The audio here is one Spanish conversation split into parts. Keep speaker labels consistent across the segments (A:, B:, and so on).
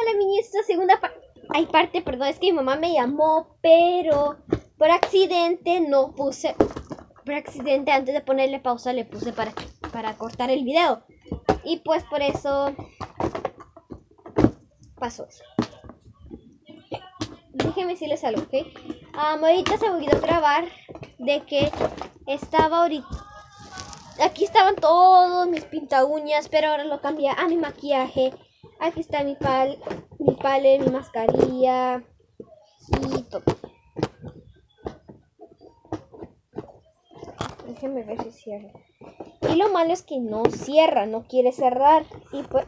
A: Hola, mi esta segunda parte. Ay, parte, perdón, es que mi mamá me llamó, pero por accidente no puse. Por accidente, antes de ponerle pausa, le puse para, para cortar el video. Y pues por eso pasó eso. Déjenme decirles algo, ¿ok? Um, ahorita se me olvidó grabar de que estaba ahorita. Aquí estaban todos mis pinta uñas, pero ahora lo cambié a mi maquillaje. Aquí está mi pal, mi pale, mi mascarilla y todo. Déjenme ver si cierra. Y lo malo es que no cierra, no quiere cerrar. Y pues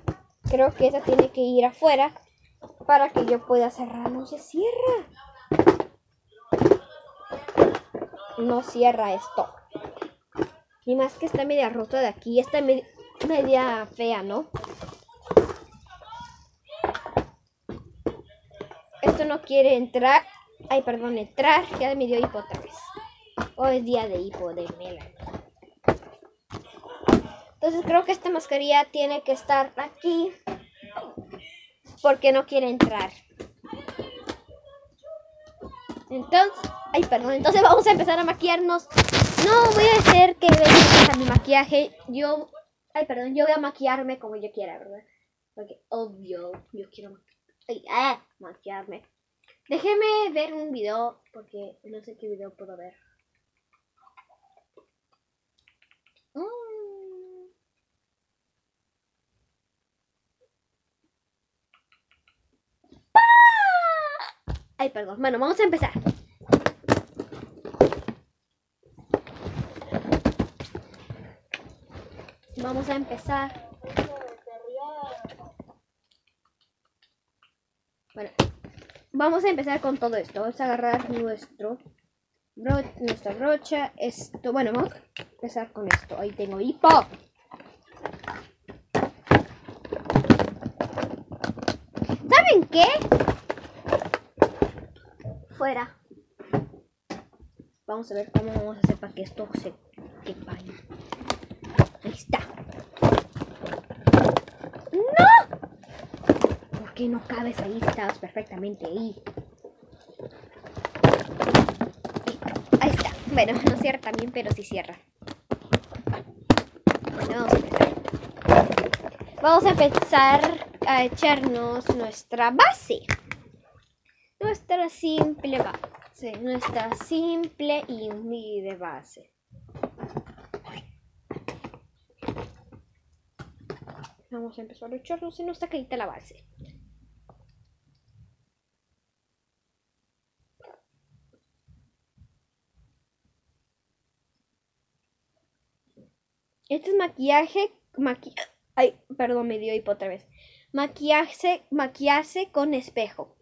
A: creo que esa tiene que ir afuera para que yo pueda cerrar. No se cierra. No cierra esto. Y más que está media rota de aquí. Está media, media fea, ¿no? Esto no quiere entrar. Ay, perdón, entrar. Ya me dio hipo otra vez. Hoy es día de hipo de Mela. Entonces creo que esta mascarilla tiene que estar aquí. Porque no quiere entrar. Entonces, ay, perdón. Entonces vamos a empezar a maquillarnos. No voy a hacer que vean a mi maquillaje. Yo, ay, perdón, yo voy a maquillarme como yo quiera, ¿verdad? Porque obvio, yo quiero ay, ah, maquillarme. Déjeme ver un video porque no sé qué video puedo ver. Mm. Ay, perdón. Bueno, vamos a empezar. Vamos a empezar. Bueno, vamos a empezar con todo esto. Vamos a agarrar nuestro bro- nuestra brocha. Esto, bueno, vamos a empezar con esto. Ahí tengo hipo. ¿Saben qué? Fuera. Vamos a ver cómo vamos a hacer para que esto se quepa ahí. Ahí está. ¡No! ¿Por qué no cabes ahí? Estabas perfectamente ahí. Ahí está. Bueno, no cierra también, pero sí cierra. Bueno, vamos a empezar. Vamos a empezar a echarnos nuestra base. Nuestra simple base. Nuestra simple y humilde base. Vamos a empezar a echarnos en nuestra carita la base. Este es maquillaje, maqui ay, perdón, me dio hipo otra vez. Maquillaje, con espejo.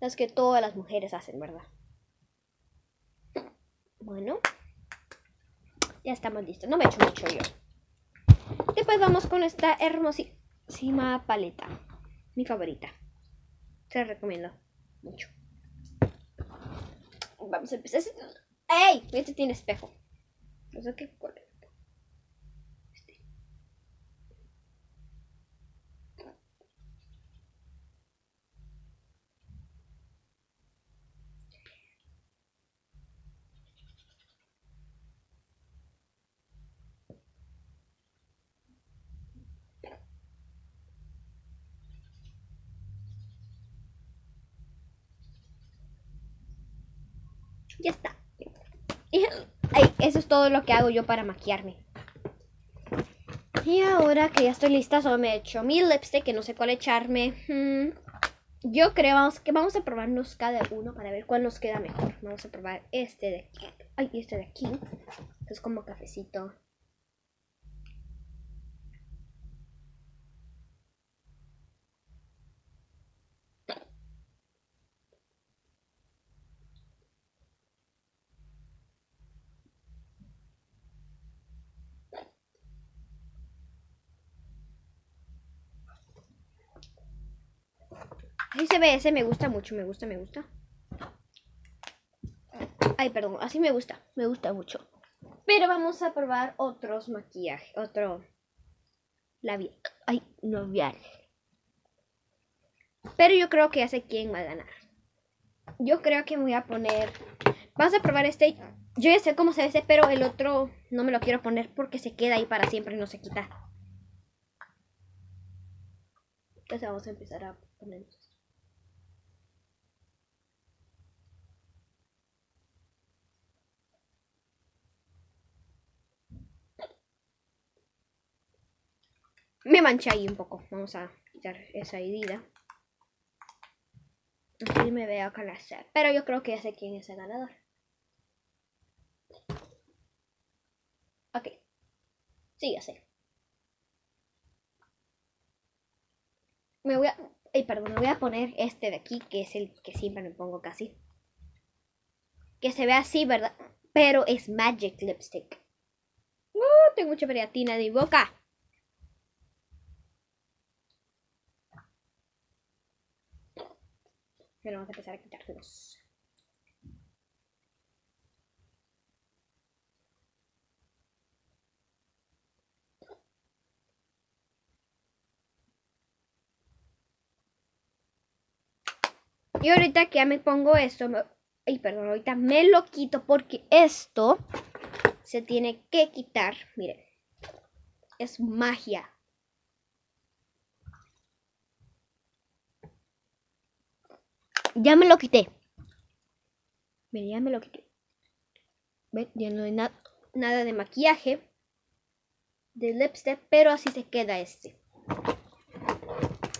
A: Las que todas las mujeres hacen, ¿verdad? Bueno, ya estamos listos. No me he hecho mucho yo. Después vamos con esta hermosísima paleta. Mi favorita. Se la recomiendo mucho. Vamos a empezar. ¡Ey! Este tiene espejo. Cuál es. Este. Ya está. Eso es todo lo que hago yo para maquillarme. Y ahora que ya estoy lista, solo me he hecho mi lipstick, que no sé cuál echarme. Hmm, Yo creo vamos, que vamos a probarnos cada uno para ver cuál nos queda mejor. Vamos a probar este de aquí. Ay, este de aquí. Es como cafecito. Ve ese, me gusta mucho, me gusta, me gusta. Ay, perdón, así me gusta, me gusta mucho. Pero vamos a probar otros maquillajes, otro labial. Ay, labial. Pero yo creo que ya sé quién va a ganar. Yo creo que voy a poner... Vamos a probar este. Yo ya sé cómo se ese, pero el otro no me lo quiero poner porque se queda ahí para siempre y no se quita. Entonces vamos a empezar a poner Me manché ahí un poco. Vamos a quitar esa herida. Así me veo con la sed. Pero yo creo que ya sé quién es el ganador. Ok. Sí, ya sé. Me voy a... Ay, perdón, me voy a poner este de aquí, que es el que siempre me pongo casi. Que se ve así, ¿verdad? Pero es Magic Lipstick. Uh, tengo mucha periatina de mi boca. Pero vamos a empezar a quitárselos. Y ahorita que ya me pongo esto, ay, perdón, ahorita me lo quito porque esto se tiene que quitar. Miren, es magia. Ya me lo quité. Ya me lo quité. ¿Ven? Ya no hay nada de maquillaje. De lipstick, pero así se queda este.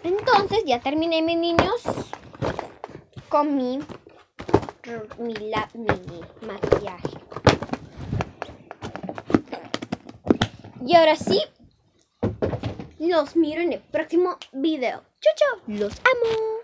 A: Entonces, ya terminé, mis niños, con mi, mi, mi maquillaje. Y ahora sí, los miro en el próximo video. Chau. Los amo.